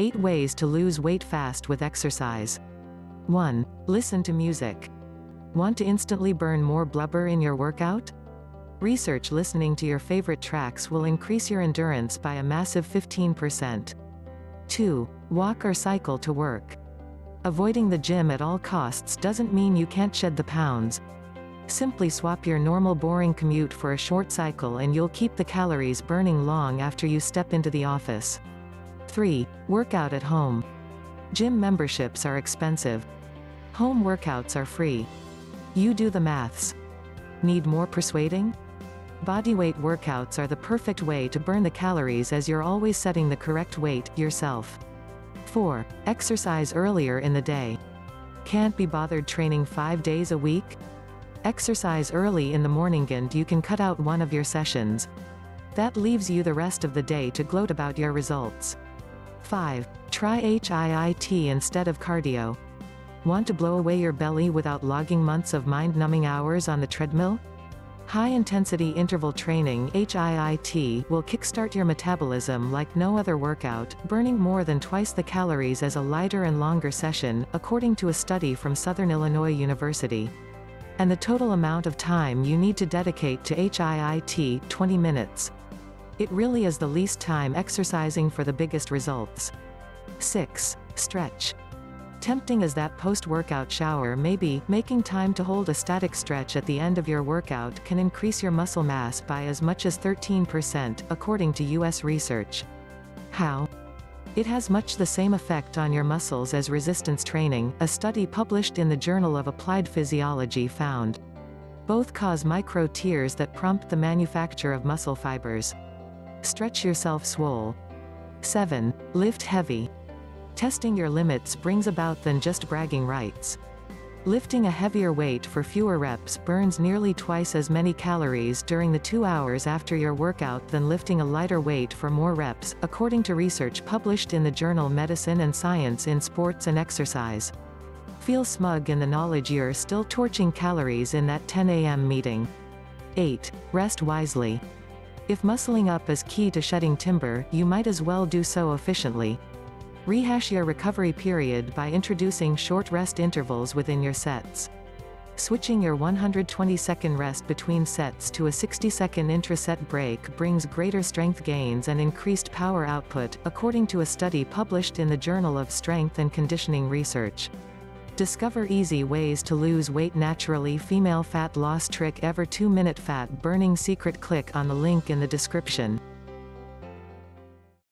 8 ways to lose weight fast with exercise. 1. Listen to music. Want to instantly burn more blubber in your workout? Research listening to your favorite tracks will increase your endurance by a massive 15%. 2. Walk or cycle to work. Avoiding the gym at all costs doesn't mean you can't shed the pounds. Simply swap your normal boring commute for a short cycle and you'll keep the calories burning long after you step into the office. 3. Workout at home. Gym memberships are expensive. Home workouts are free. You do the maths. Need more persuading? Bodyweight workouts are the perfect way to burn the calories as you're always setting the correct weight, yourself. 4. Exercise earlier in the day. Can't be bothered training 5 days a week? Exercise early in the morning and you can cut out one of your sessions. That leaves you the rest of the day to gloat about your results. 5. Try HIIT instead of cardio. Want to blow away your belly without logging months of mind-numbing hours on the treadmill? High-intensity interval training HIIT will kickstart your metabolism like no other workout, burning more than twice the calories as a lighter and longer session, according to a study from Southern Illinois University. And the total amount of time you need to dedicate to HIIT, 20 minutes. It really is the least time exercising for the biggest results. 6. Stretch. Tempting as that post-workout shower may be, making time to hold a static stretch at the end of your workout can increase your muscle mass by as much as 13%, according to U.S. research. How? It has much the same effect on your muscles as resistance training, a study published in the Journal of Applied Physiology found. Both cause micro tears that prompt the manufacture of muscle fibers. Stretch yourself swole. 7. Lift heavy. Testing your limits brings about than just bragging rights. Lifting a heavier weight for fewer reps burns nearly twice as many calories during the two hours after your workout than lifting a lighter weight for more reps, according to research published in the journal Medicine and Science in Sports and Exercise. Feel smug in the knowledge you're still torching calories in that 10 a.m. meeting. 8. Rest wisely. If muscling up is key to shedding timber, you might as well do so efficiently. Rehash your recovery period by introducing short rest intervals within your sets. Switching your 120 second rest between sets to a 60 second intra-set break brings greater strength gains and increased power output, according to a study published in the Journal of Strength and Conditioning Research. Discover easy ways to lose weight naturally female fat loss trick ever 2 minute fat burning secret click on the link in the description.